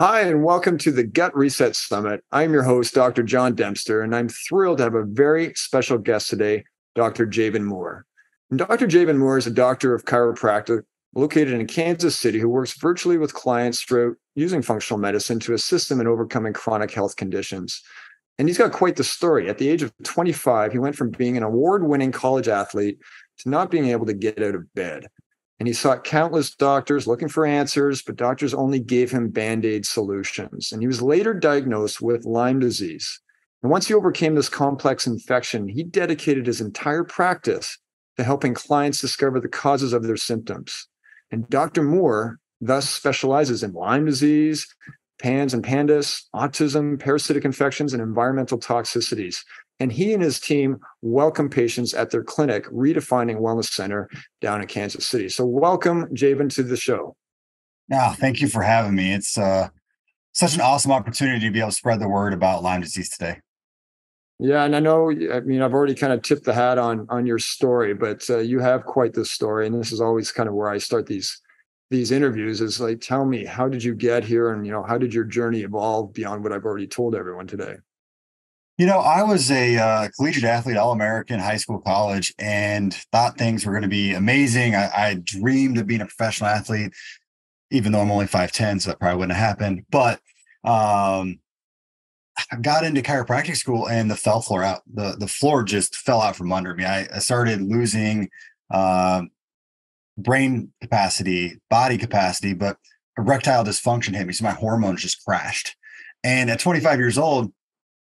Hi, and welcome to the Gut Reset Summit. I'm your host, Dr. John Dempster, and I'm thrilled to have a very special guest today, Dr. Jaban Moore. And Dr. Jaban Moore is a doctor of chiropractic located in Kansas City who works virtually with clients throughout using functional medicine to assist them in overcoming chronic health conditions. And he's got quite the story. At the age of 25, he went from being an award winning college athlete to not being able to get out of bed and he sought countless doctors looking for answers, but doctors only gave him band aid solutions. And he was later diagnosed with Lyme disease. And once he overcame this complex infection, he dedicated his entire practice to helping clients discover the causes of their symptoms. And Dr. Moore thus specializes in Lyme disease, PANS and PANDAS, autism, parasitic infections, and environmental toxicities. And he and his team welcome patients at their clinic, Redefining Wellness Center down in Kansas City. So, welcome, Jaban, to the show. Yeah, thank you for having me. It's uh, such an awesome opportunity to be able to spread the word about Lyme disease today. Yeah, and I know. I mean, I've already kind of tipped the hat on on your story, but uh, you have quite the story, and this is always kind of where I start these these interviews. Is like, tell me, how did you get here, and you know, how did your journey evolve beyond what I've already told everyone today? You know, I was a uh, collegiate athlete, All American, high school, college, and thought things were going to be amazing. I, I, dreamed of being a professional athlete, even though I'm only 5'10, so that probably wouldn't have happened. But um, I got into chiropractic school and the fell floor out. The, the floor just fell out from under me. I, I started losing uh, brain capacity, body capacity, but erectile dysfunction hit me. So my hormones just crashed. And at 25 years old,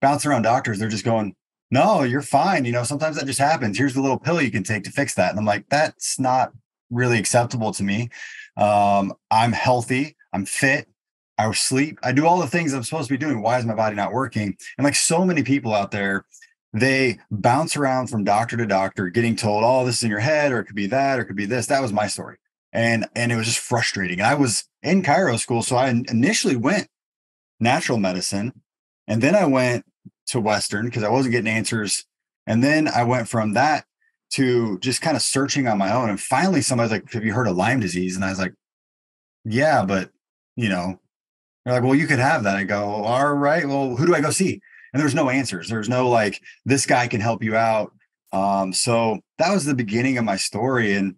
bouncing around doctors, they're just going, no, you're fine. You know, sometimes that just happens. Here's the little pill you can take to fix that. And I'm like, that's not really acceptable to me. Um, I'm healthy. I'm fit. I sleep. I do all the things I'm supposed to be doing. Why is my body not working? And like so many people out there, they bounce around from doctor to doctor, getting told, "Oh, this is in your head, or it could be that, or it could be this." That was my story, and and it was just frustrating. I was in chiro school, so I initially went natural medicine, and then I went to Western because I wasn't getting answers. And then I went from that to just kind of searching on my own. And finally, somebody's like, Have you heard of Lyme disease? And I was like, Yeah, but you know, they're like, Well, you could have that. I go, All right, well, who do I go see? And there's no answers. There's no like, this guy can help you out. Um, so that was the beginning of my story. And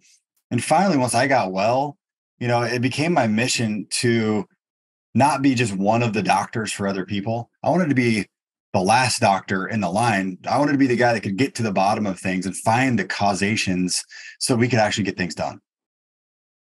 and finally, once I got well, you know, it became my mission to not be just one of the doctors for other people. I wanted to be the last doctor in the line. I wanted to be the guy that could get to the bottom of things and find the causations so we could actually get things done.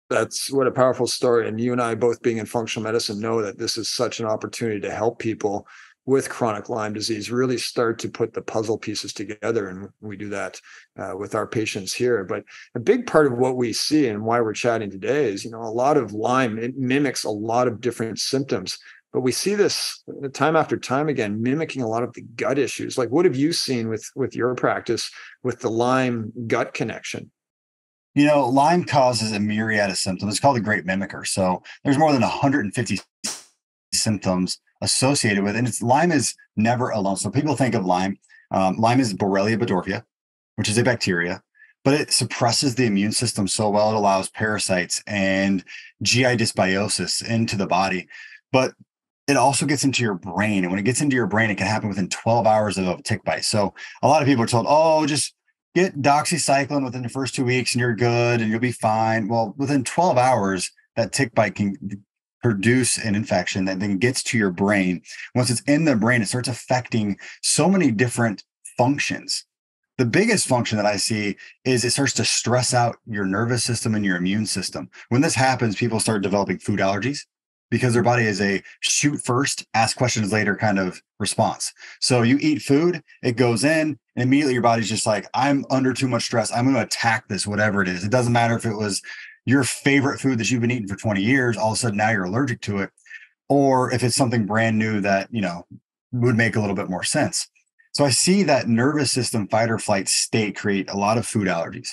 That's what a powerful story. And you and I, both being in functional medicine, know that this is such an opportunity to help people with chronic Lyme disease really start to put the puzzle pieces together. And we do that uh, with our patients here. But a big part of what we see and why we're chatting today is, you know, a lot of Lyme, it mimics a lot of different symptoms. But we see this time after time again, mimicking a lot of the gut issues. Like, what have you seen with with your practice with the Lyme gut connection? You know, Lyme causes a myriad of symptoms. It's called the Great Mimicker. So there's more than 150 symptoms associated with it. And it's Lyme is never alone. So people think of Lyme. Um, Lyme is Borrelia burgdorferi, which is a bacteria, but it suppresses the immune system so well it allows parasites and GI dysbiosis into the body. But it also gets into your brain. And when it gets into your brain, it can happen within 12 hours of a tick bite. So a lot of people are told, oh, just get doxycycline within the first two weeks and you're good and you'll be fine. Well, within 12 hours, that tick bite can produce an infection that then gets to your brain. Once it's in the brain, it starts affecting so many different functions. The biggest function that I see is it starts to stress out your nervous system and your immune system. When this happens, people start developing food allergies because their body is a shoot first, ask questions later kind of response. So you eat food, it goes in, and immediately your body's just like, I'm under too much stress. I'm going to attack this, whatever it is. It doesn't matter if it was your favorite food that you've been eating for 20 years, all of a sudden now you're allergic to it. Or if it's something brand new that, you know, would make a little bit more sense. So I see that nervous system fight or flight state create a lot of food allergies.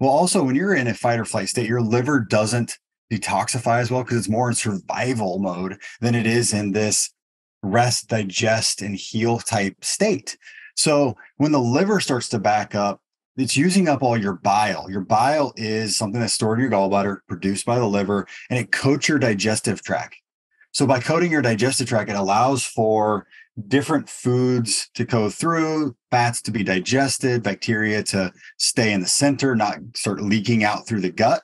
Well, also when you're in a fight or flight state, your liver doesn't detoxify as well because it's more in survival mode than it is in this rest, digest, and heal type state. So when the liver starts to back up, it's using up all your bile. Your bile is something that's stored in your gallbladder, produced by the liver, and it coats your digestive tract. So by coating your digestive tract, it allows for different foods to go through, fats to be digested, bacteria to stay in the center, not start leaking out through the gut.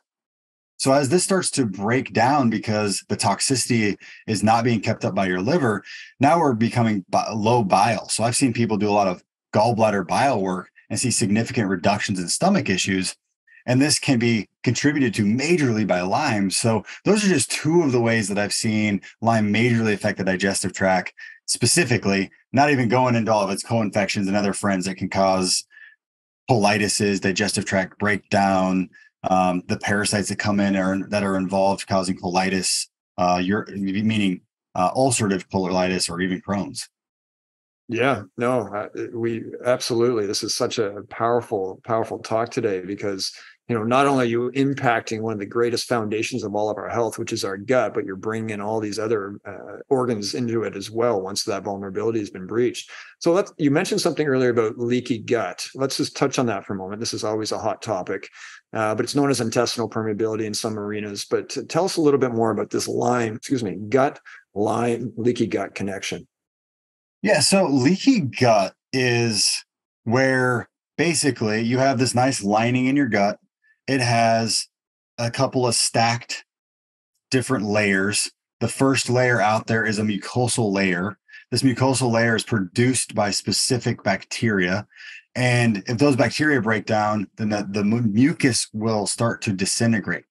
So as this starts to break down because the toxicity is not being kept up by your liver, now we're becoming low bile. So I've seen people do a lot of gallbladder bile work and see significant reductions in stomach issues. And this can be contributed to majorly by Lyme. So those are just two of the ways that I've seen Lyme majorly affect the digestive tract specifically, not even going into all of its co-infections and other friends that can cause colitis, digestive tract breakdown, um, the parasites that come in are that are involved causing colitis, uh, you're meaning uh, ulcerative colitis or even Crohn's. Yeah, no, uh, we absolutely. This is such a powerful, powerful talk today because you know not only are you impacting one of the greatest foundations of all of our health, which is our gut, but you're bringing in all these other uh, organs into it as well once that vulnerability has been breached. So let's. You mentioned something earlier about leaky gut. Let's just touch on that for a moment. This is always a hot topic uh, but it's known as intestinal permeability in some arenas. But tell us a little bit more about this Lyme, excuse me, gut Lyme leaky gut connection. Yeah, so leaky gut is where basically you have this nice lining in your gut. It has a couple of stacked different layers. The first layer out there is a mucosal layer. This mucosal layer is produced by specific bacteria. And if those bacteria break down, then the, the mucus will start to disintegrate.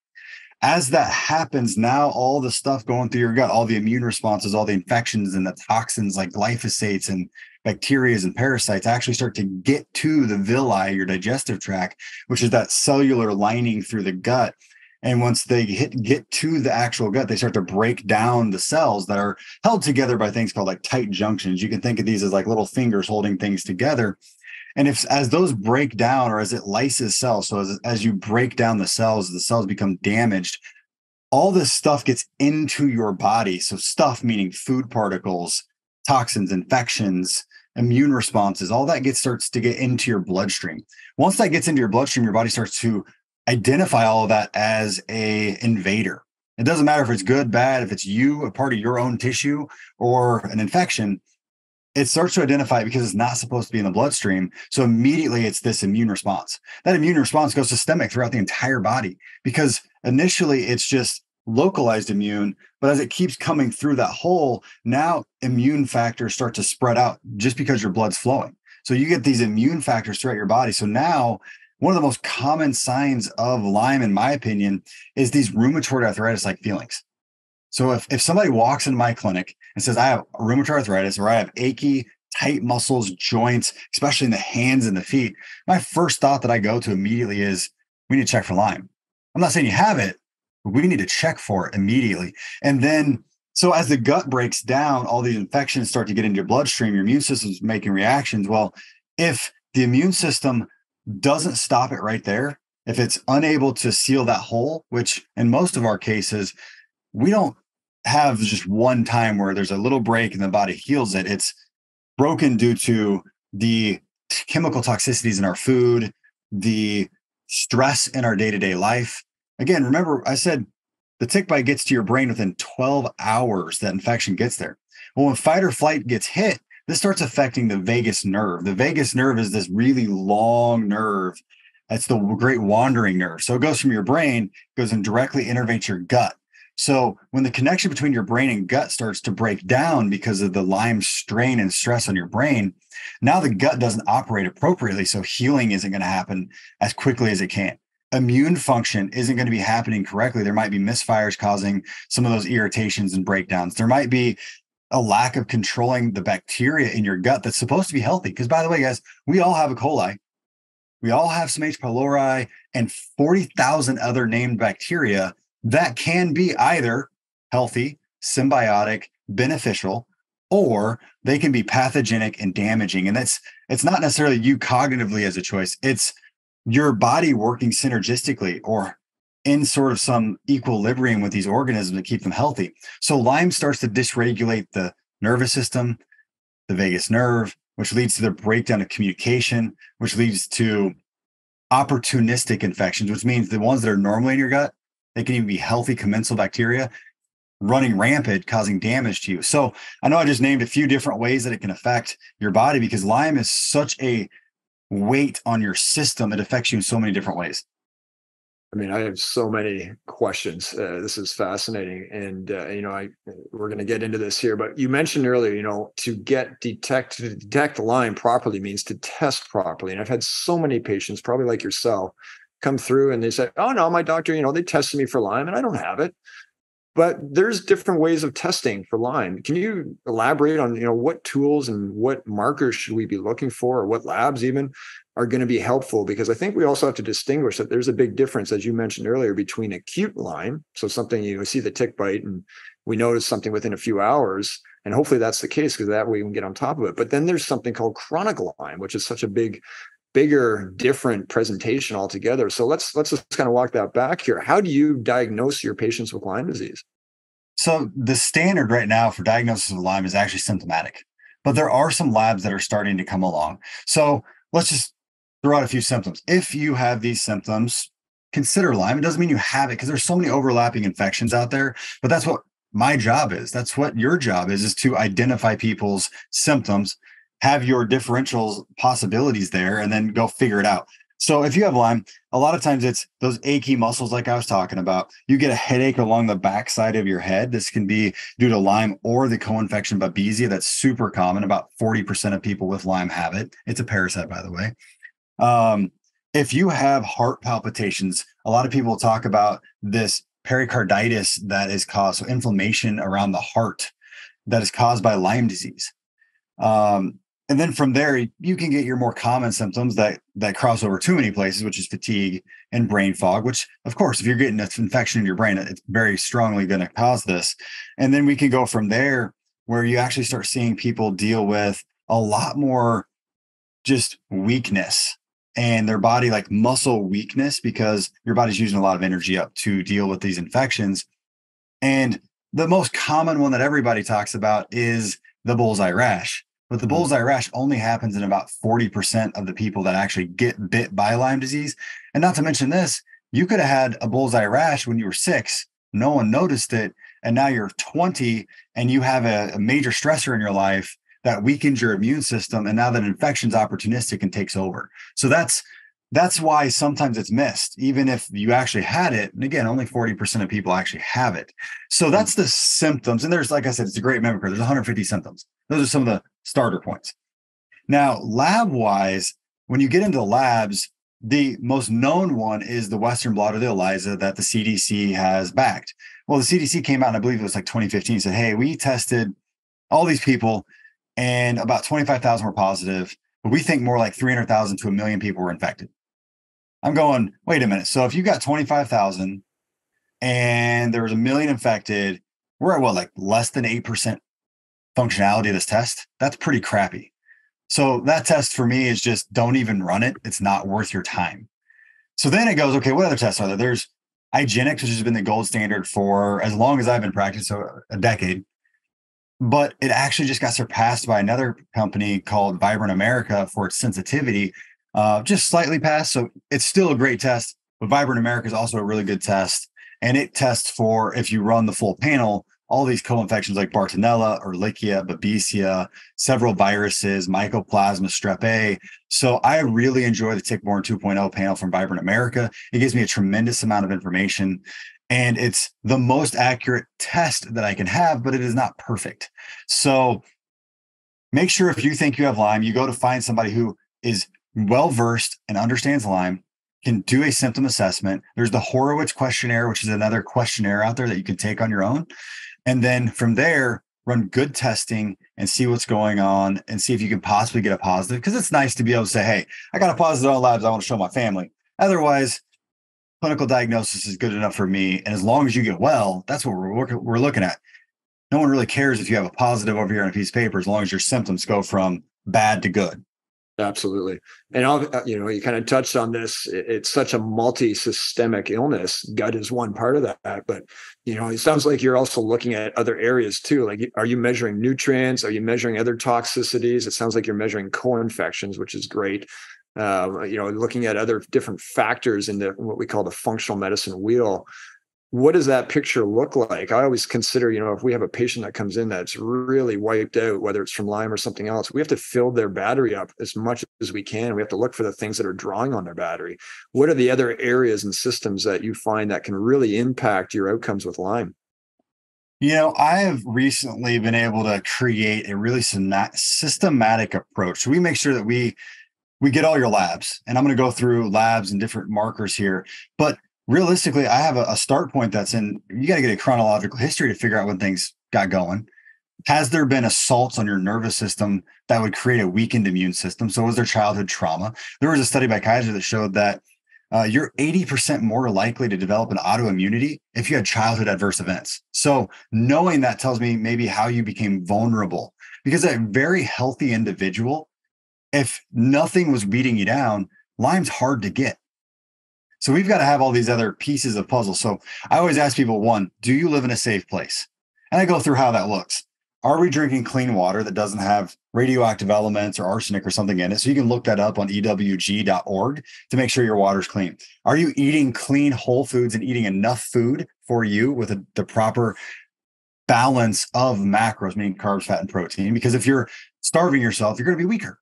As that happens, now all the stuff going through your gut, all the immune responses, all the infections and the toxins like glyphosates and bacteria and parasites actually start to get to the villi, your digestive tract, which is that cellular lining through the gut. And once they hit, get to the actual gut, they start to break down the cells that are held together by things called like tight junctions. You can think of these as like little fingers holding things together. And if as those break down or as it lyses cells, so as, as you break down the cells, the cells become damaged, all this stuff gets into your body. So stuff meaning food particles, toxins, infections, immune responses, all that gets starts to get into your bloodstream. Once that gets into your bloodstream, your body starts to identify all of that as a invader. It doesn't matter if it's good, bad, if it's you, a part of your own tissue, or an infection it starts to identify because it's not supposed to be in the bloodstream. So immediately it's this immune response. That immune response goes systemic throughout the entire body because initially it's just localized immune, but as it keeps coming through that hole, now immune factors start to spread out just because your blood's flowing. So you get these immune factors throughout your body. So now one of the most common signs of Lyme, in my opinion, is these rheumatoid arthritis like feelings. So if, if somebody walks into my clinic and says, I have rheumatoid arthritis or I have achy, tight muscles, joints, especially in the hands and the feet, my first thought that I go to immediately is we need to check for Lyme. I'm not saying you have it, but we need to check for it immediately. And then, so as the gut breaks down, all these infections start to get into your bloodstream, your immune system's making reactions. Well, if the immune system doesn't stop it right there, if it's unable to seal that hole, which in most of our cases, we don't have just one time where there's a little break and the body heals it. It's broken due to the chemical toxicities in our food, the stress in our day to day life. Again, remember, I said the tick bite gets to your brain within 12 hours that infection gets there. Well, when fight or flight gets hit, this starts affecting the vagus nerve. The vagus nerve is this really long nerve. That's the great wandering nerve. So it goes from your brain, goes and directly innervates your gut. So when the connection between your brain and gut starts to break down because of the Lyme strain and stress on your brain, now the gut doesn't operate appropriately. So healing isn't going to happen as quickly as it can. Immune function isn't going to be happening correctly. There might be misfires causing some of those irritations and breakdowns. There might be a lack of controlling the bacteria in your gut that's supposed to be healthy. Because by the way, guys, we all have a coli. We all have some H. pylori and 40,000 other named bacteria that can be either healthy, symbiotic, beneficial, or they can be pathogenic and damaging. And that's it's not necessarily you cognitively as a choice. It's your body working synergistically or in sort of some equilibrium with these organisms to keep them healthy. So Lyme starts to dysregulate the nervous system, the vagus nerve, which leads to the breakdown of communication, which leads to opportunistic infections, which means the ones that are normally in your gut they can even be healthy commensal bacteria. running rampant, causing damage to you. So I know I just named a few different ways that it can affect your body because Lyme is such a weight on your system. It affects you in so many different ways. I mean, I have so many questions. Uh, this is fascinating, and uh, you know, I we're going to get into this here. But you mentioned earlier, you know, to get detect to detect Lyme properly means to test properly. And I've had so many patients, probably like yourself, come through and they say, "Oh no, my doctor, you know, they tested me for Lyme, and I don't have it." but there's different ways of testing for Lyme. Can you elaborate on you know what tools and what markers should we be looking for, or what labs even are going to be helpful? Because I think we also have to distinguish that there's a big difference, as you mentioned earlier, between acute Lyme, so something you see the tick bite and we notice something within a few hours, and hopefully that's the case because that way we can get on top of it. But then there's something called chronic Lyme, which is such a big bigger different presentation altogether. So let's let's just kind of walk that back here. How do you diagnose your patients with lyme disease? So the standard right now for diagnosis of lyme is actually symptomatic but there are some labs that are starting to come along. So let's just throw out a few symptoms. If you have these symptoms consider lyme. It doesn't mean you have it because there's so many overlapping infections out there but that's what my job is. That's what your job is is to identify people's symptoms have your differentials possibilities there and then go figure it out. So if you have Lyme, a lot of times it's those achy muscles, like I was talking about. You get a headache along the backside of your head. This can be due to Lyme or the co-infection Babesia. That's super common. About 40% of people with Lyme have it. It's a parasite, by the way. Um, if you have heart palpitations, a lot of people talk about this pericarditis that is caused, so inflammation around the heart that is caused by Lyme disease. Um, and then from there you can get your more common symptoms that that cross over too many places which is fatigue and brain fog which of course if you're getting an infection in your brain it's very strongly going to cause this. And then we can go from there where you actually start seeing people deal with a lot more just weakness and their body like muscle weakness because your body's using a lot of energy up to deal with these infections. And the most common one that everybody talks about is the bullseye rash but the bullseye rash only happens in about 40% of the people that actually get bit by Lyme disease. And not to mention this, you could have had a bullseye rash when you were six, no one noticed it. And now you're 20 and you have a, a major stressor in your life that weakens your immune system. And now that infection's opportunistic and takes over. So that's that's why sometimes it's missed, even if you actually had it. And again, only 40% of people actually have it. So mm-hmm. that's the symptoms. And there's, like I said, it's a great mimicker. There's 150 symptoms. Those are some of the starter points. Now, lab wise, when you get into the labs, the most known one is the Western blot or the ELISA that the CDC has backed. Well, the CDC came out, and I believe it was like 2015, said, Hey, we tested all these people, and about 25,000 were positive, but we think more like 300,000 to a million people were infected. I'm going, wait a minute. So if you got 25,000 and there was a million infected, we're at what, like less than 8% functionality of this test, that's pretty crappy. So that test for me is just don't even run it. It's not worth your time. So then it goes, okay, what other tests are there? There's IGeneX, which has been the gold standard for as long as I've been practicing, so a decade. But it actually just got surpassed by another company called Vibrant America for its sensitivity, uh, just slightly past. So it's still a great test, but Vibrant America is also a really good test. And it tests for if you run the full panel, all these co-infections like Bartonella, Ehrlichia, Babesia, several viruses, Mycoplasma, Strep A. So I really enjoy the Tick-Borne 2.0 panel from Vibrant America. It gives me a tremendous amount of information and it's the most accurate test that I can have, but it is not perfect. So make sure if you think you have Lyme, you go to find somebody who is well versed and understands Lyme, can do a symptom assessment. There's the Horowitz questionnaire, which is another questionnaire out there that you can take on your own. And then from there, run good testing and see what's going on and see if you can possibly get a positive. Because it's nice to be able to say, hey, I got a positive on labs. I want to show my family. Otherwise, clinical diagnosis is good enough for me. And as long as you get well, that's what we're, we're looking at. No one really cares if you have a positive over here on a piece of paper as long as your symptoms go from bad to good. Absolutely. And I'll, uh, you know, you kind of touched on this. It's such a multi-systemic illness. Gut is one part of that, but you know, it sounds like you're also looking at other areas too. Like, are you measuring nutrients? Are you measuring other toxicities? It sounds like you're measuring co-infections, which is great. Um, you know, looking at other different factors in the what we call the functional medicine wheel. What does that picture look like? I always consider, you know, if we have a patient that comes in that's really wiped out, whether it's from Lyme or something else, we have to fill their battery up as much as we can. We have to look for the things that are drawing on their battery. What are the other areas and systems that you find that can really impact your outcomes with Lyme? You know, I have recently been able to create a really systematic approach. So we make sure that we we get all your labs, and I'm going to go through labs and different markers here. But realistically, I have a, a start point that's in. You got to get a chronological history to figure out when things got going. Has there been assaults on your nervous system that would create a weakened immune system? So was there childhood trauma? There was a study by Kaiser that showed that uh, you're 80% more likely to develop an autoimmunity if you had childhood adverse events. So, knowing that tells me maybe how you became vulnerable because a very healthy individual, if nothing was beating you down, Lyme's hard to get. So, we've got to have all these other pieces of puzzle. So, I always ask people one, do you live in a safe place? And I go through how that looks are we drinking clean water that doesn't have radioactive elements or arsenic or something in it? So you can look that up on ewg.org to make sure your water's clean. Are you eating clean whole foods and eating enough food for you with a, the proper balance of macros, meaning carbs, fat, and protein? Because if you're starving yourself, you're going to be weaker.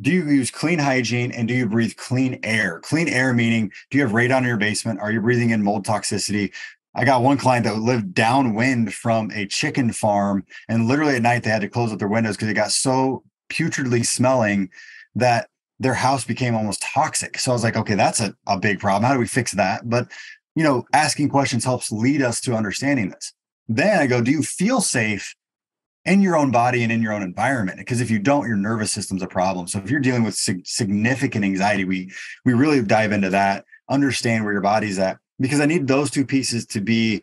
Do you use clean hygiene and do you breathe clean air? Clean air meaning do you have radon in your basement? Are you breathing in mold toxicity? I got one client that lived downwind from a chicken farm, and literally at night they had to close up their windows because it got so putridly smelling that their house became almost toxic. So I was like, okay, that's a, a big problem. How do we fix that? But you know, asking questions helps lead us to understanding this. Then I go, do you feel safe in your own body and in your own environment? Because if you don't, your nervous system's a problem. So if you're dealing with sig- significant anxiety, we we really dive into that, understand where your body's at because I need those two pieces to be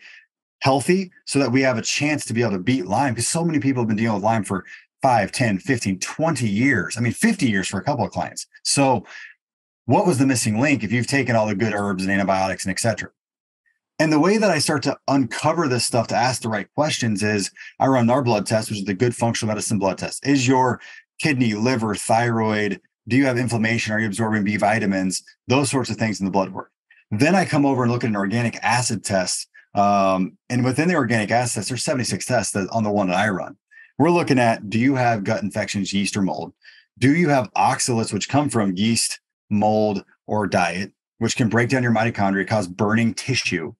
healthy so that we have a chance to be able to beat Lyme because so many people have been dealing with Lyme for 5, 10, 15, 20 years. I mean, 50 years for a couple of clients. So what was the missing link if you've taken all the good herbs and antibiotics and etc. And the way that I start to uncover this stuff to ask the right questions is I run our blood test, which is the good functional medicine blood test. Is your kidney, liver, thyroid, do you have inflammation? Are you absorbing B vitamins? Those sorts of things in the blood work. Then I come over and look at an organic acid test. Um, and within the organic acid test, there's 76 tests that, on the one that I run. We're looking at do you have gut infections, yeast, or mold? Do you have oxalates, which come from yeast, mold, or diet, which can break down your mitochondria, cause burning tissue?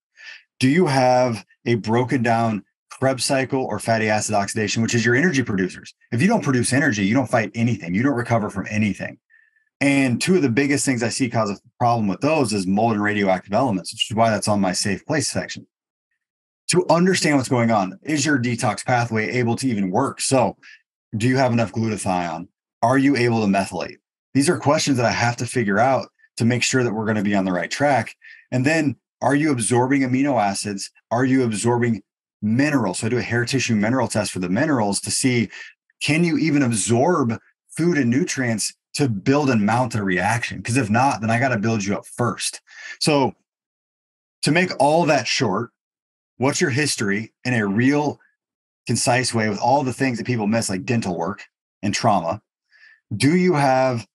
Do you have a broken down Krebs cycle or fatty acid oxidation, which is your energy producers? If you don't produce energy, you don't fight anything, you don't recover from anything. And two of the biggest things I see cause a problem with those is mold and radioactive elements, which is why that's on my safe place section. To understand what's going on, is your detox pathway able to even work? So, do you have enough glutathione? Are you able to methylate? These are questions that I have to figure out to make sure that we're going to be on the right track. And then, are you absorbing amino acids? Are you absorbing minerals? So, I do a hair tissue mineral test for the minerals to see can you even absorb food and nutrients to build and mount a reaction. Because if not, then I got to build you up first. So, to make all that short, what's your history in a real, concise way with all the things that people miss, like dental work and trauma? Do you have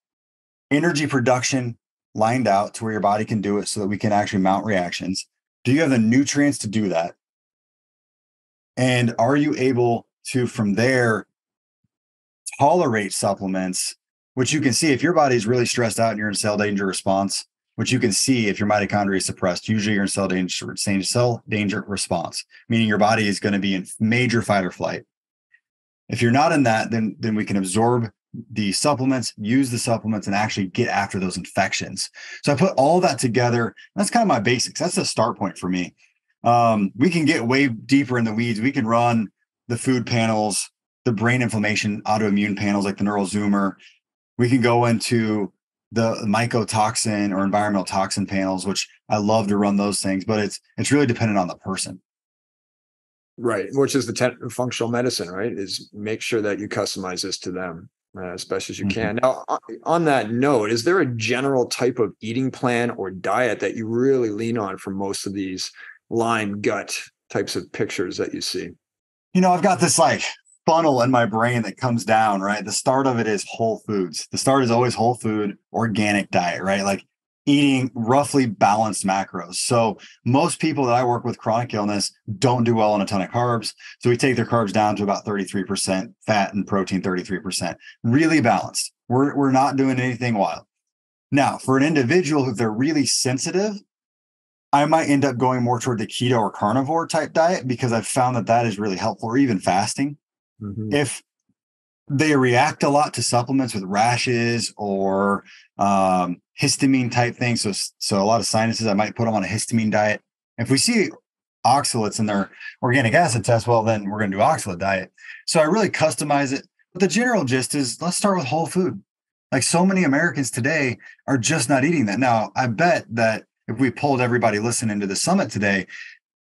energy production lined out to where your body can do it so that we can actually mount reactions? Do you have the nutrients to do that? And are you able to, from there, tolerate supplements which you can see if your body's really stressed out and you're in cell danger response, which you can see if your mitochondria is suppressed. Usually you're in cell danger, cell danger response, meaning your body is going to be in major fight or flight. If you're not in that, then then we can absorb the supplements, use the supplements, and actually get after those infections. So I put all that together. That's kind of my basics. That's the start point for me. Um, we can get way deeper in the weeds. We can run the food panels, the brain inflammation autoimmune panels like the neural zoomer we can go into the mycotoxin or environmental toxin panels, which I love to run those things, but it's it's really dependent on the person. Right, which is the ten- functional medicine, right? Is make sure that you customize this to them uh, as best as you mm-hmm. can. Now, on that note, is there a general type of eating plan or diet that you really lean on for most of these Lyme gut types of pictures that you see? You know, I've got this like funnel in my brain that comes down, right? The start of it is whole foods. The start is always whole food, organic diet, right? Like eating roughly balanced macros. So most people that I work with chronic illness don't do well on a ton of carbs. So we take their carbs down to about 33% fat and protein 33%. Really balanced. We're we're not doing anything wild. Now, for an individual if they're really sensitive, I might end up going more toward the keto or carnivore type diet because I've found that that is really helpful or even fasting. Mm-hmm. If they react a lot to supplements with rashes or um, histamine type things. So, so a lot of sinuses, I might put them on a histamine diet. If we see oxalates in their organic acid test, well, then we're going to do oxalate diet. So I really customize it. But the general gist is let's start with whole food. Like so many Americans today are just not eating that. Now, I bet that if we polled everybody listening to the summit today,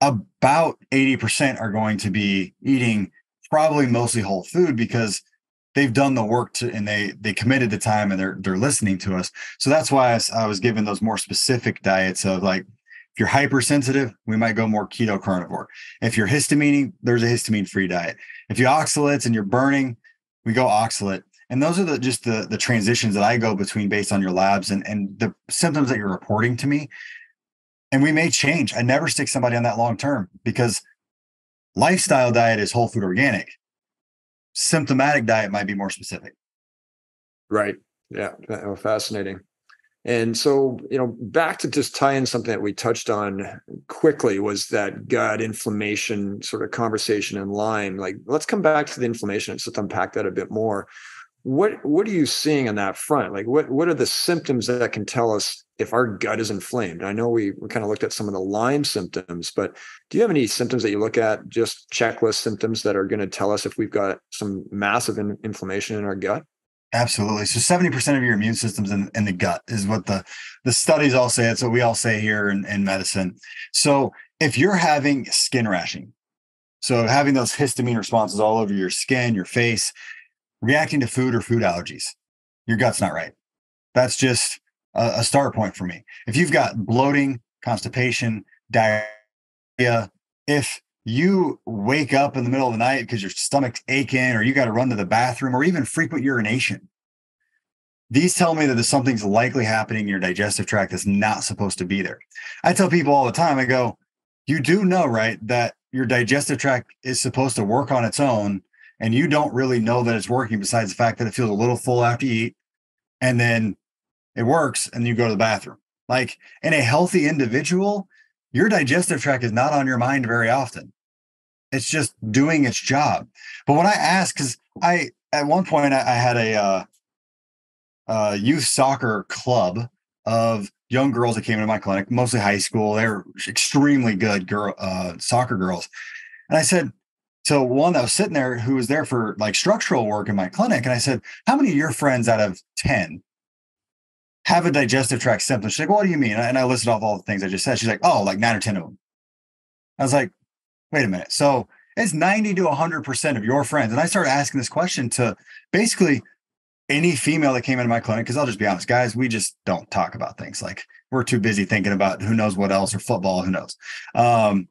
about 80% are going to be eating probably mostly whole food because they've done the work to and they they committed the time and they're they're listening to us. So that's why I, I was given those more specific diets of like if you're hypersensitive we might go more keto carnivore. If you're histamine there's a histamine free diet. If you oxalates and you're burning we go oxalate. And those are the just the the transitions that i go between based on your labs and and the symptoms that you're reporting to me. And we may change. I never stick somebody on that long term because lifestyle diet is whole food organic symptomatic diet might be more specific. Right. Yeah. Uh, fascinating. And so, you know, back to just tie in something that we touched on quickly was that gut inflammation sort of conversation in Lyme. Like, let's come back to the inflammation and just unpack that a bit more. What what are you seeing on that front? Like, what what are the symptoms that can tell us if our gut is inflamed. I know we, we kind of looked at some of the Lyme symptoms, but do you have any symptoms that you look at, just checklist symptoms that are going to tell us if we've got some massive in, inflammation in our gut? Absolutely. So 70% of your immune system's in, in the gut is what the, the studies all say. It's what we all say here in, in medicine. So if you're having skin rashing, so having those histamine responses all over your skin, your face, reacting to food or food allergies, your gut's not right. That's just a, a start point for me. If you've got bloating, constipation, diarrhea, if you wake up in the middle of the night because your stomach's aching or you got to run to the bathroom or even frequent urination, these tell me that something's likely happening in your digestive tract that's not supposed to be there. I tell people all the time, I go, you do know, right, that your digestive tract is supposed to work on its own and you don't really know that it's working besides the fact that it feels a little full after you eat and then it works, and you go to the bathroom. Like in a healthy individual, your digestive tract is not on your mind very often. It's just doing its job. But when I ask, because I at one point I, I had a uh, uh, youth soccer club of young girls that came into my clinic, mostly high school. They're extremely good girl uh, soccer girls, and I said, so one that was sitting there who was there for like structural work in my clinic, and I said, how many of your friends out of ten have a digestive tract symptom. She's like, what do you mean? And I listed off all the things I just said. She's like, oh, like nine or 10 of them. I was like, wait a minute. So it's 90 to 100% of your friends. And I started asking this question to basically any female that came into my clinic. Cause I'll just be honest, guys, we just don't talk about things like we're too busy thinking about who knows what else or football, who knows. Um,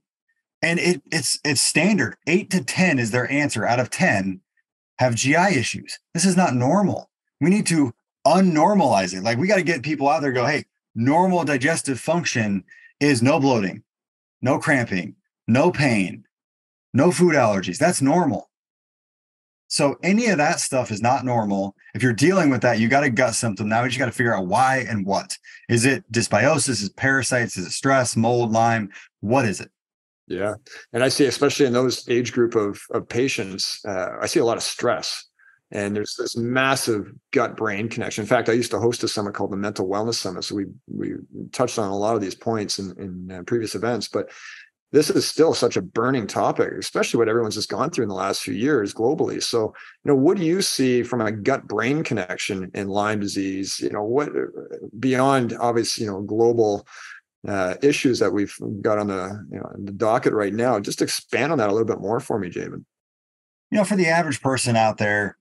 and it, it's it's standard. Eight to 10 is their answer out of 10 have GI issues. This is not normal. We need to unnormalize it. Like we got to get people out there go, hey, normal digestive function is no bloating, no cramping, no pain, no food allergies. That's normal. So any of that stuff is not normal. If you're dealing with that, you got a gut symptom. Now you just got to figure out why and what. Is it dysbiosis? Is it parasites? Is it stress, mold, Lyme? What is it? Yeah. And I see, especially in those age group of, of patients, uh, I see a lot of stress and there's this massive gut brain connection. In fact, I used to host a summit called the Mental Wellness Summit. So we we touched on a lot of these points in, in uh, previous events, but this is still such a burning topic, especially what everyone's just gone through in the last few years globally. So, you know, what do you see from a gut brain connection in Lyme disease? You know, what beyond obvious, you know, global uh, issues that we've got on the you know the docket right now? Just expand on that a little bit more for me, Jaban. You know, for the average person out there,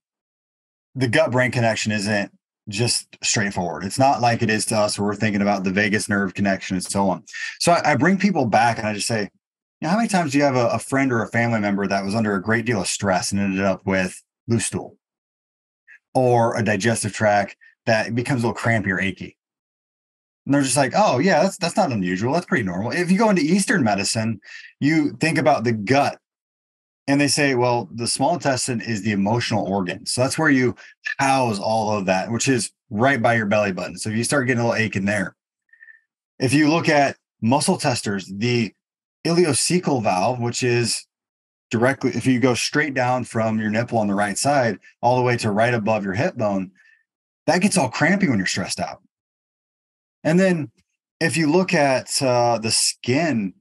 the gut brain connection isn't just straightforward. It's not like it is to us where we're thinking about the vagus nerve connection and so on. So I, I bring people back and I just say, you know, how many times do you have a, a, friend or a family member that was under a great deal of stress and ended up with loose stool or a digestive tract that becomes a little crampy or achy? And they're just like, oh yeah, that's that's not unusual. That's pretty normal. If you go into Eastern medicine, you think about the gut and they say, well, the small intestine is the emotional organ. So that's where you house all of that, which is right by your belly button. So if you start getting a little ache in there, if you look at muscle testers, the ileocecal valve, which is directly, if you go straight down from your nipple on the right side all the way to right above your hip bone, that gets all crampy when you're stressed out. And then if you look at uh, the skin,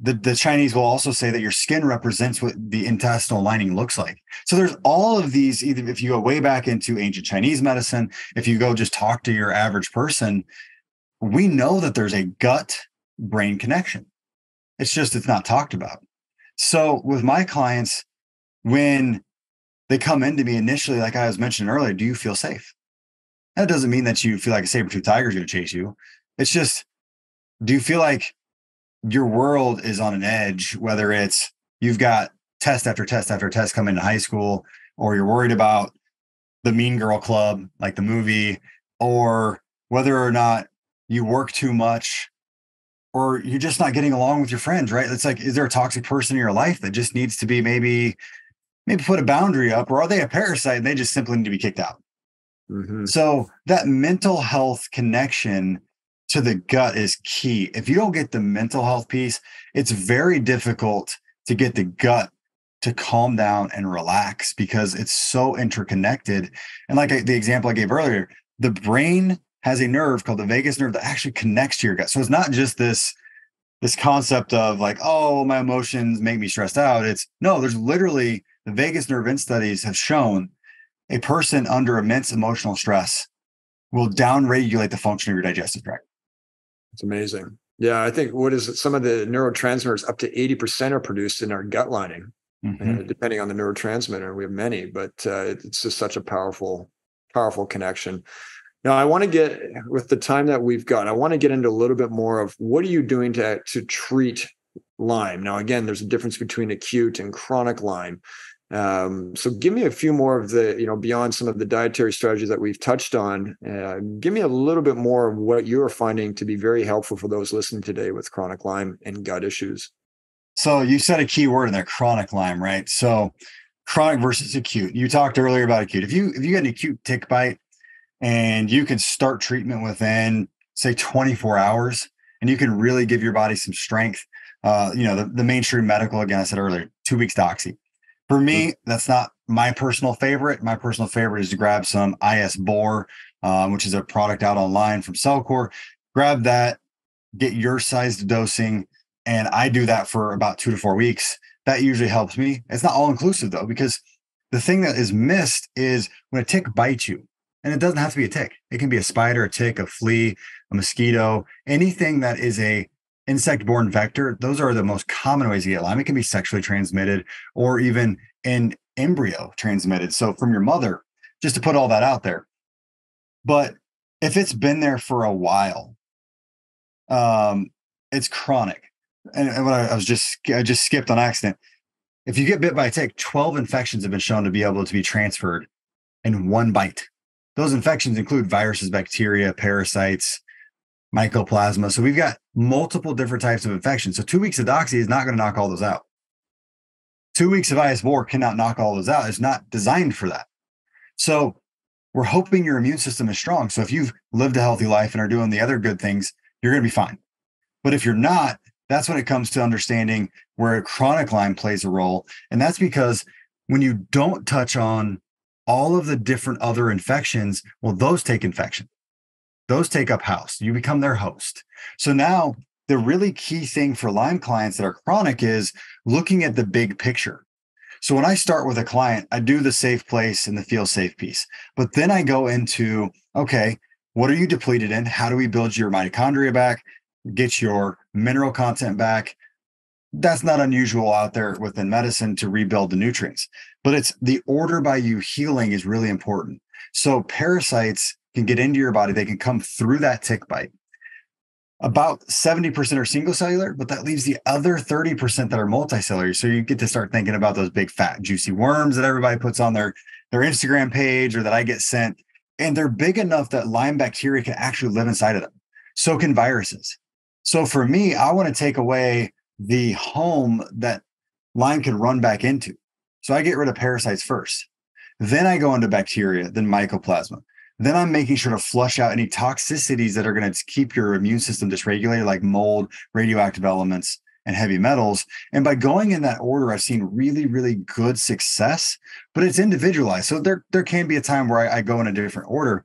the, the Chinese will also say that your skin represents what the intestinal lining looks like. So there's all of these, either if you go way back into ancient Chinese medicine, if you go just talk to your average person, we know that there's a gut brain connection. It's just, it's not talked about. So with my clients, when they come into me initially, like I was mentioning earlier, do you feel safe? That doesn't mean that you feel like a saber tooth tiger is going to chase you. It's just, do you feel like your world is on an edge, whether it's you've got test after test after test coming to high school, or you're worried about the Mean Girl Club, like the movie, or whether or not you work too much, or you're just not getting along with your friends, right? It's like, is there a toxic person in your life that just needs to be maybe, maybe put a boundary up, or are they a parasite and they just simply need to be kicked out? Mm-hmm. So that mental health connection to the gut is key. If you don't get the mental health piece, it's very difficult to get the gut to calm down and relax because it's so interconnected. And like the example I gave earlier, the brain has a nerve called the vagus nerve that actually connects to your gut. So it's not just this this concept of like, oh, my emotions make me stressed out. It's no, there's literally the vagus nerve in studies have shown a person under immense emotional stress will downregulate the function of your digestive tract. It's amazing. Yeah, I think what is it? Some of the neurotransmitters up to 80% are produced in our gut lining, mm-hmm. uh, depending on the neurotransmitter. We have many, but uh, it's just such a powerful, powerful connection. Now, I want to get with the time that we've got, I want to get into a little bit more of what are you doing to, to treat Lyme? Now, again, there's a difference between acute and chronic Lyme. Um, so give me a few more of the, you know, beyond some of the dietary strategies that we've touched on, uh, give me a little bit more of what you're finding to be very helpful for those listening today with chronic Lyme and gut issues. So you said a key word in there, chronic Lyme, right? So chronic versus acute. You talked earlier about acute. If you if you get an acute tick bite and you can start treatment within say 24 hours and you can really give your body some strength. Uh, you know, the, the mainstream medical, again, I said earlier, two weeks doxy for me, that's not my personal favorite. My personal favorite is to grab some IS-BOR, um, which is a product out online from Cellcore. Grab that, get your sized dosing, and I do that for about two to four weeks. That usually helps me. It's not all inclusive though, because the thing that is missed is when a tick bites you, and it doesn't have to be a tick. It can be a spider, a tick, a flea, a mosquito, anything that is a insect borne vector, those are the most common ways to get Lyme. It can be sexually transmitted or even in embryo transmitted. So from your mother, just to put all that out there. But if it's been there for a while, um, it's chronic. And, and what I, I was just, I just skipped on accident. If you get bit by a tick, 12 infections have been shown to be able to be transferred in one bite. Those infections include viruses, bacteria, parasites, mycoplasma. So we've got multiple different types of infections. So two weeks of doxy is not going to knock all those out. Two weeks of IS-BOR cannot knock all those out. It's not designed for that. So we're hoping your immune system is strong. So if you've lived a healthy life and are doing the other good things, you're going to be fine. But if you're not, that's when it comes to understanding where a chronic Lyme plays a role. And that's because when you don't touch on all of the different other infections, well, those take infection those take up house. You become their host. So now the really key thing for Lyme clients that are chronic is looking at the big picture. So when I start with a client, I do the safe place and the feel safe piece. But then I go into, okay, what are you depleted in? How do we build your mitochondria back, get your mineral content back? That's not unusual out there within medicine to rebuild the nutrients, but it's the order by you healing is really important. So parasites can get into your body. They can come through that tick bite. About 70% are single cellular, but that leaves the other 30% that are multicellular. So you get to start thinking about those big fat juicy worms that everybody puts on their, their Instagram page or that I get sent. And they're big enough that Lyme bacteria can actually live inside of them. So can viruses. So for me, I want to take away the home that Lyme can run back into. So I get rid of parasites first. Then I go into bacteria, then mycoplasma. Then I'm making sure to flush out any toxicities that are going to keep your immune system dysregulated, like mold, radioactive elements, and heavy metals. And by going in that order, I've seen really, really good success, but it's individualized. So there, there can be a time where I, I go in a different order.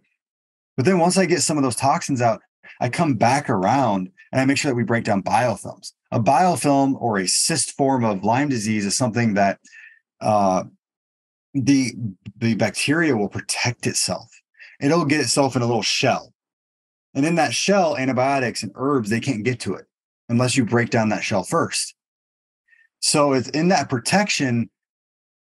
But then once I get some of those toxins out, I come back around and I make sure that we break down biofilms. A biofilm or a cyst form of Lyme disease is something that uh, the the bacteria will protect itself. It'll get itself in a little shell, and in that shell, antibiotics and herbs they can't get to it unless you break down that shell first. So it's in that protection.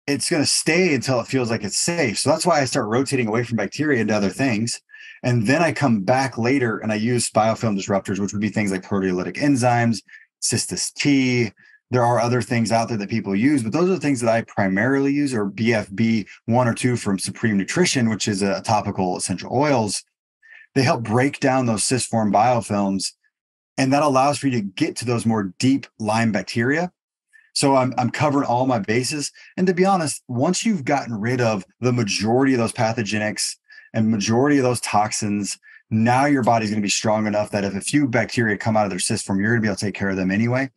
It's going to stay until it feels like it's safe. So that's why I start rotating away from bacteria into other things. And then I come back later and I use biofilm disruptors, which would be things like proteolytic enzymes, Cistus tea. There are other things out there that people use, but those are the things that I primarily use, or BFB one or two from Supreme Nutrition, which is a topical essential oils. They help break down those cyst form biofilms, and that allows for you to get to those more deep Lyme bacteria. So I'm I'm covering all my bases. And to be honest, once you've gotten rid of the majority of those pathogenics and majority of those toxins now your body's going to be strong enough that if a few bacteria come out of their cyst form, you're going to be able to take care of them anyway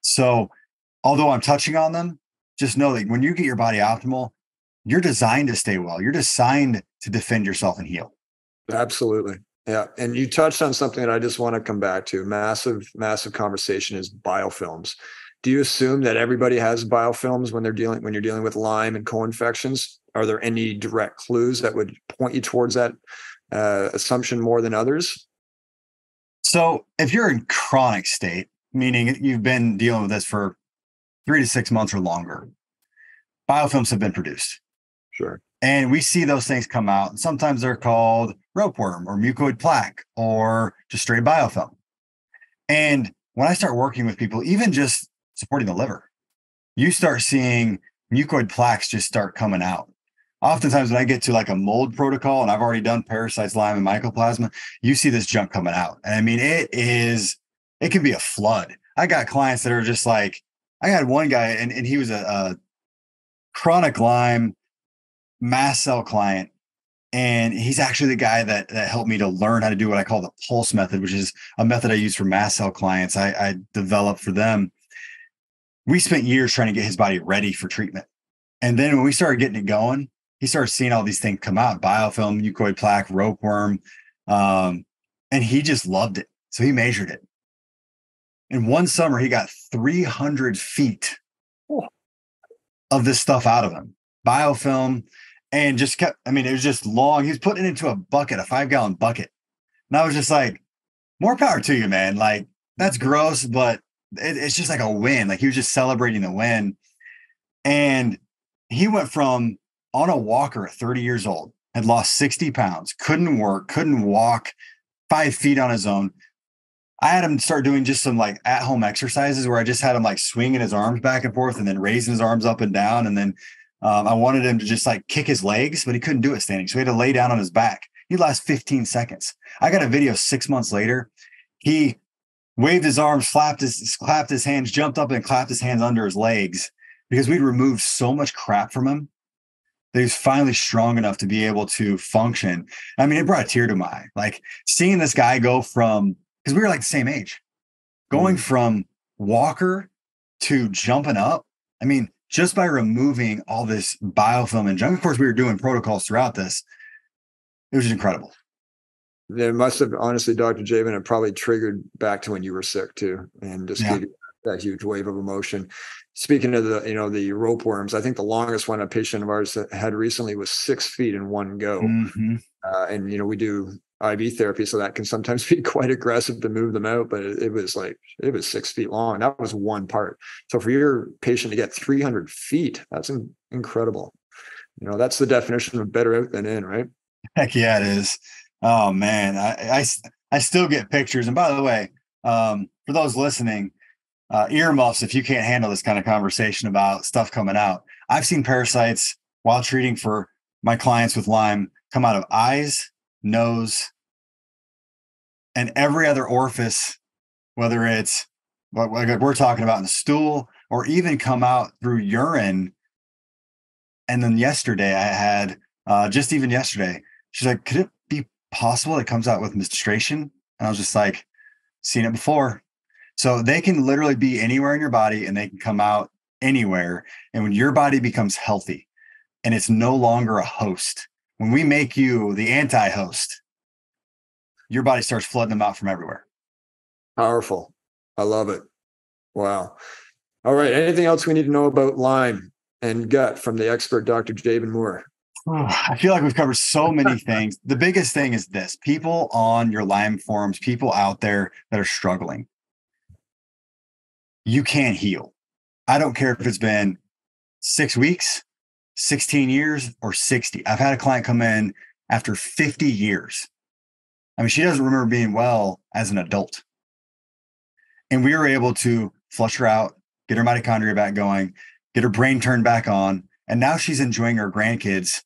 so although i'm touching on them just know that when you get your body optimal you're designed to stay well. You're designed to defend yourself and heal. Absolutely. Yeah and you touched on something that i just want to come back to massive massive conversation is biofilms. Do you assume that everybody has biofilms when they're dealing when you're dealing with lyme and co-infections are there any direct clues that would point you towards that uh, assumption more than others? So, if you're in chronic state, meaning you've been dealing with this for three to six months or longer, biofilms have been produced. Sure. And we see those things come out. Sometimes they're called ropeworm or mucoid plaque or just straight biofilm. And when I start working with people, even just supporting the liver, you start seeing mucoid plaques just start coming out oftentimes when I get to like a mold protocol and I've already done parasites, Lyme, and mycoplasma, you see this junk coming out. And I mean, it is, it can be a flood. I got clients that are just like, I had one guy and, and he was a, a chronic Lyme mast cell client. And he's actually the guy that, that helped me to learn how to do what I call the pulse method, which is a method I use for mast cell clients. I, I developed for them. We spent years trying to get his body ready for treatment. And then when we started getting it going, he started seeing all these things come out biofilm, mucoid plaque, ropeworm. Um, and he just loved it. So he measured it. In one summer, he got 300 feet oh. of this stuff out of him biofilm and just kept, I mean, it was just long. He was putting it into a bucket, a five gallon bucket. And I was just like, more power to you, man. Like, that's gross, but it, it's just like a win. Like, he was just celebrating the win. And he went from on a walker at 30 years old, had lost 60 pounds, couldn't work, couldn't walk five feet on his own. I had him start doing just some like at home exercises where I just had him like swinging his arms back and forth and then raising his arms up and down. And then um, I wanted him to just like kick his legs, but he couldn't do it standing. So he had to lay down on his back. He'd last 15 seconds. I got a video six months later. He waved his arms, flapped his, clapped his hands, jumped up and clapped his hands under his legs because we'd removed so much crap from him that he's finally strong enough to be able to function. I mean, it brought a tear to my eye. Like seeing this guy go from because we were like the same age, going mm. from walker to jumping up. I mean, just by removing all this biofilm and junk. Of course, we were doing protocols throughout this. It was just incredible. It must have honestly, Dr. Jaban, it probably triggered back to when you were sick too, and just yeah. gave you that huge wave of emotion speaking of the you know the rope worms i think the longest one a patient of ours had recently was six feet in one go mm-hmm. uh, and you know we do iv therapy so that can sometimes be quite aggressive to move them out but it, it, was like it was six feet long. That was one part. So for your patient to get 300 feet that's in, incredible. You know that's the definition of better out than in right? Heck yeah it is. Oh man i i, I still get pictures. And by the way um, for those listening uh, earmuffs if you can't handle this kind of conversation about stuff coming out. I've seen parasites while treating for my clients with Lyme come out of eyes, nose, and every other orifice, whether it's what we're talking about in the stool or even come out through urine. And then yesterday I had, uh, just even yesterday, she's like, could it be possible it comes out with menstruation? And I was just like, seen it before. So they can literally be anywhere in your body and they can come out anywhere. And when your body becomes healthy and it's no longer a host, when we make you the anti host, your body starts flooding them out from everywhere. Powerful. I love it. Wow. All right. Anything else we need to know about Lyme and gut from the expert, Dr. Jaban Moore? I feel like we've covered so many things. The biggest thing is this people on your Lyme forums, people out there that are struggling. You can't heal. I don't care if it's been six weeks, 16 years, or 60. I've had a client come in after 50 years. I mean, she doesn't remember being well as an adult. And we were able to flush her out, get her mitochondria back going, get her brain turned back on. And now she's enjoying her grandkids.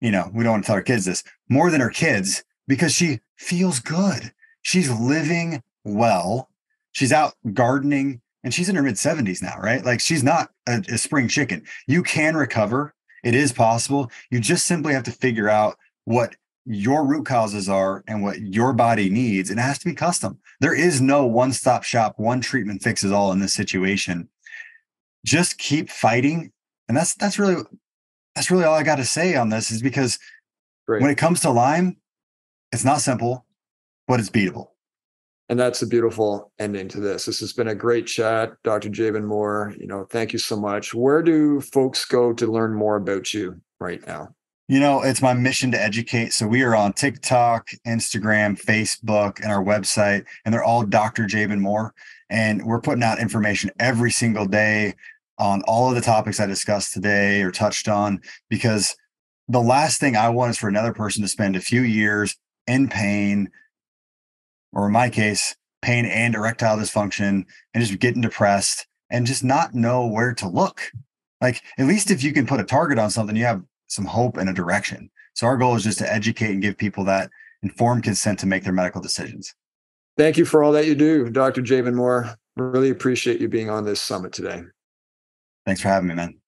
You know, we don't want to tell our kids this more than her kids because she feels good. She's living well. She's out gardening and she's in her mid 70s now, right? Like she's not a, a spring chicken. You can recover. It is possible. You just simply have to figure out what your root causes are and what your body needs. And it has to be custom. There is no one stop shop, one treatment fixes all in this situation. Just keep fighting. And that's that's really that's really all I got to say on this is because Great. when it comes to Lyme, it's not simple, but it's beatable. And that's a beautiful ending to this. This has been a great chat, Dr. Jaban Moore. You know, thank you so much. Where do folks go to learn more about you right now? You know, it's my mission to educate. So we are on TikTok, Instagram, Facebook, and our website, and they're all Dr. Jaban Moore. And we're putting out information every single day on all of the topics I discussed today or touched on, because the last thing I want is for another person to spend a few years in pain, or in my case, pain and erectile dysfunction, and just getting depressed and just not know where to look. Like, at least if you can put a target on something, you have some hope and a direction. So, our goal is just to educate and give people that informed consent to make their medical decisions. Thank you for all that you do, Dr. Jaban Moore. Really appreciate you being on this summit today. Thanks for having me, man.